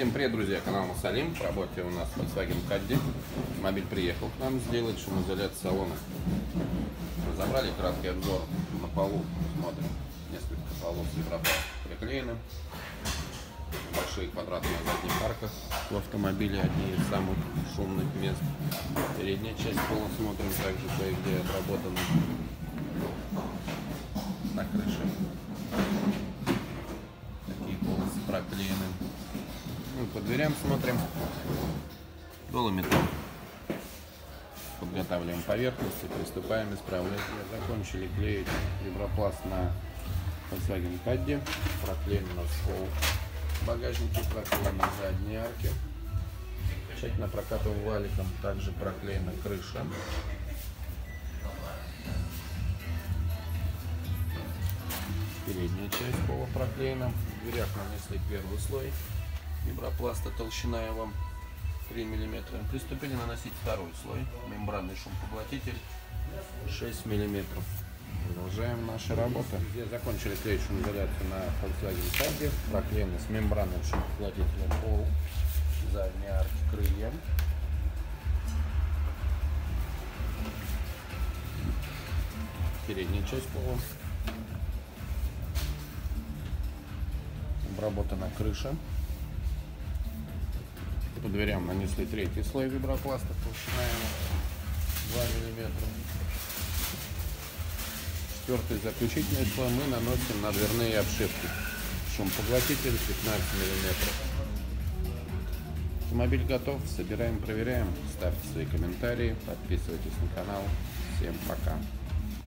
Всем привет, друзья! Канал Масалим. В работе у нас Volkswagen Caddy. Мобиль приехал к нам сделать шумоизоляцию салона. Разобрали краткий обзор на полу. Смотрим. Несколько полос европа приклеены. Большие квадратные задних арках в автомобиле. Одни из самых шумных мест. Передняя часть пола смотрим. Также кое-где отработаны на крыше. Такие полосы проклеены. По дверям смотрим. Долометал. Подготавливаем поверхности, приступаем исправлять. Закончили клеить вибропласт на Volkswagen Caddy. Проклеен у нас пол багажники, проклеены задние арки. Тщательно прокатываем валиком, также проклеена крыша. Передняя часть пола проклеена. В дверях нанесли первый слой вибропласта толщина его 3 мм. Приступили наносить второй слой, мембранный шумопоглотитель 6 мм. Продолжаем наши работы. Здесь закончили клеить шумоизоляцию на Volkswagen Caddy. Проклеены с мембранным шумопоглотителем пол, задние арки, крылья. Передняя часть пола. Обработана крыша. По дверям нанесли третий слой вибропласта, толщина его 2 мм. Четвертый заключительный слой мы наносим на дверные обшивки. Шумопоглотитель 15 мм. Автомобиль готов, собираем, проверяем. Ставьте свои комментарии, подписывайтесь на канал. Всем пока.